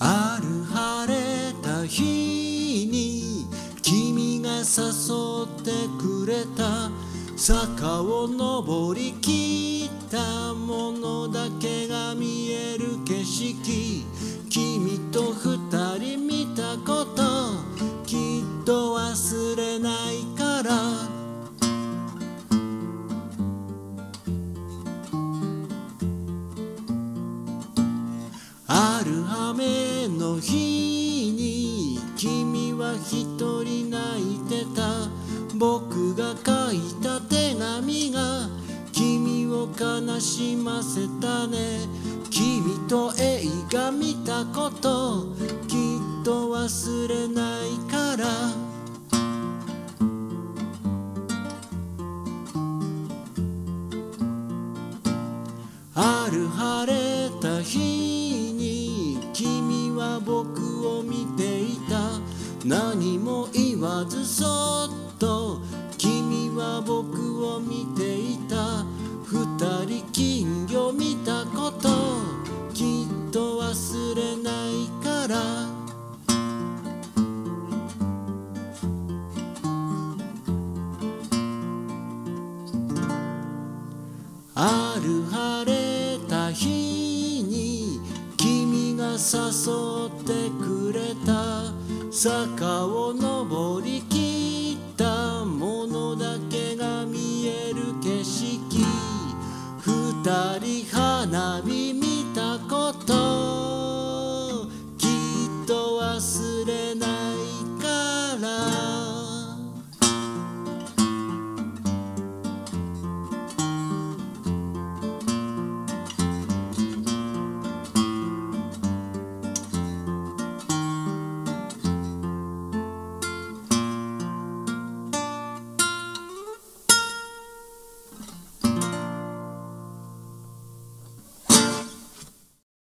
ある晴れた日に君が誘ってくれた坂を登りきったものだけが見える景色。君と二人見たこと。きっとある雨の日に君は一人泣いてた僕が書いた手紙が君を悲しませたね。君と映画見たこときっと忘れないから。ある晴れた日何も言わずそっと君は僕を見ていた二人金魚見たこときっと忘れないから。ある晴れた日に君が誘ってくれた。坂を登りきったものだけが見える景色。二人花火